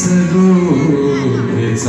Să-ți rupeți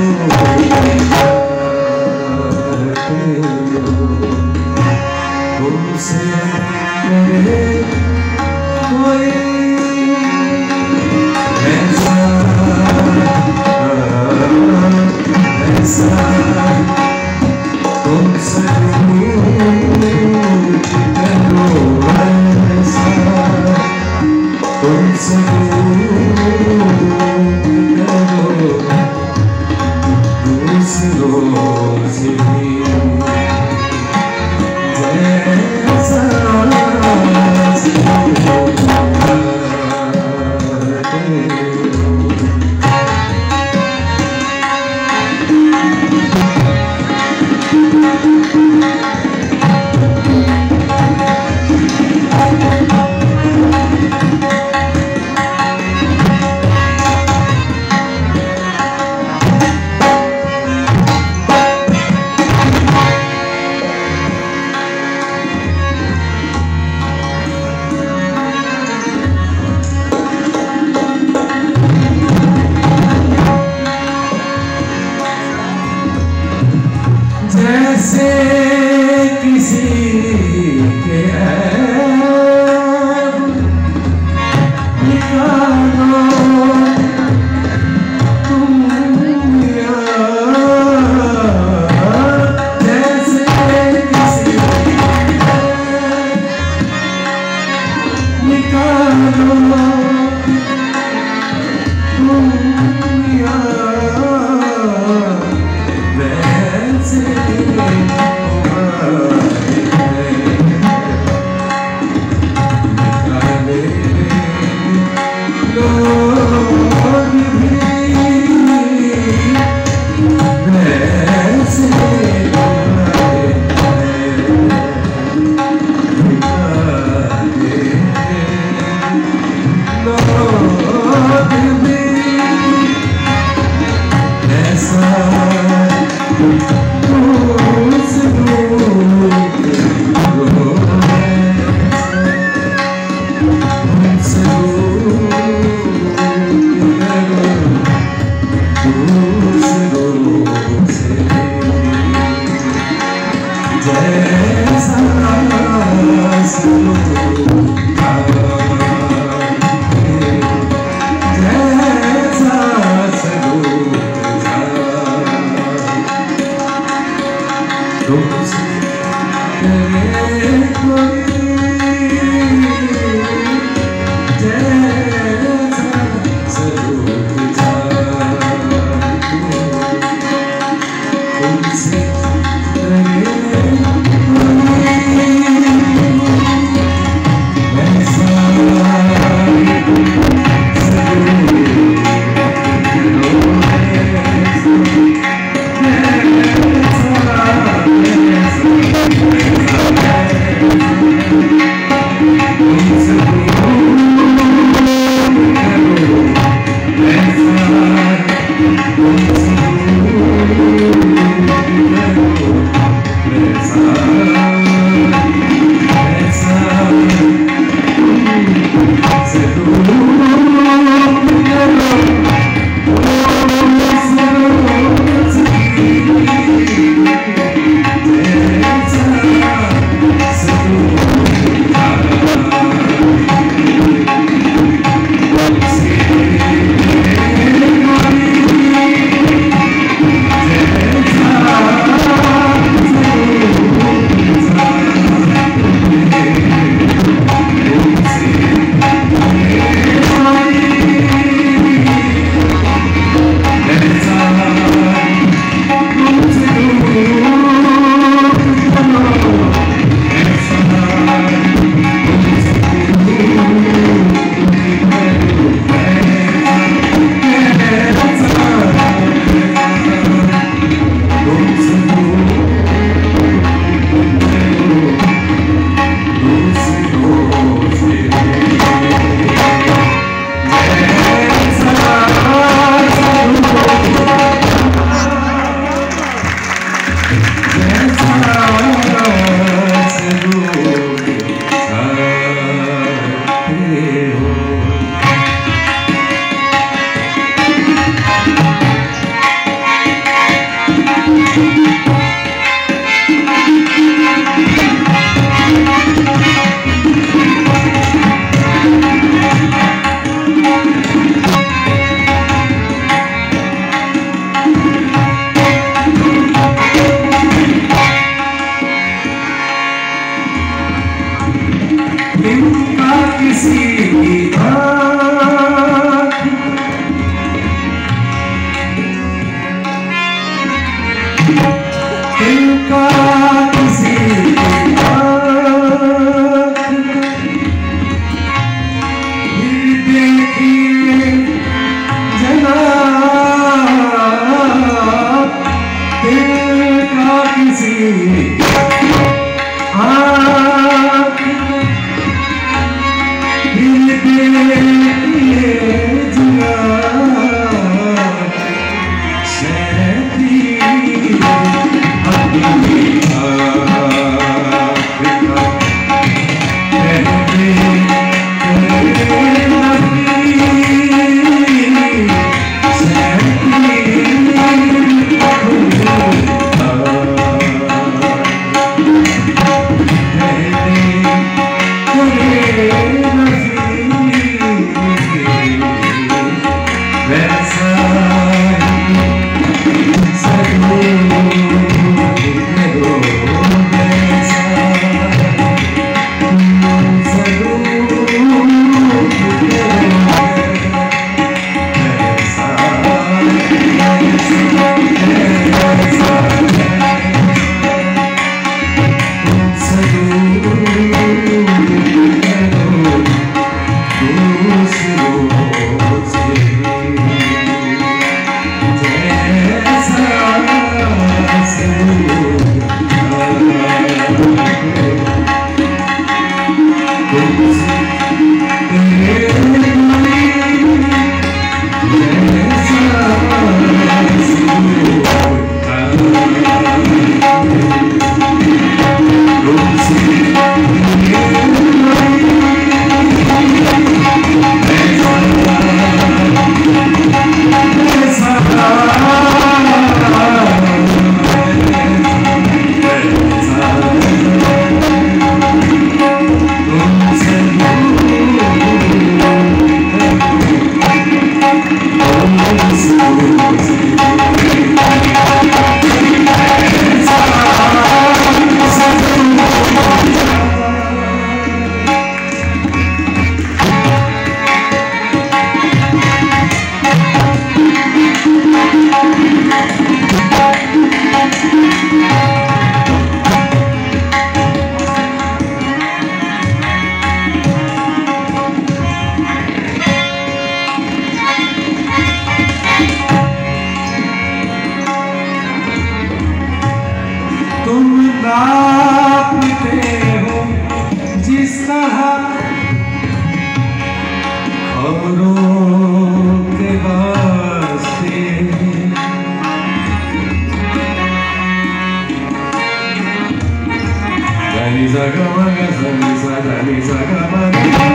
ساقا ما قصدي صدعني ساقا ما قصدي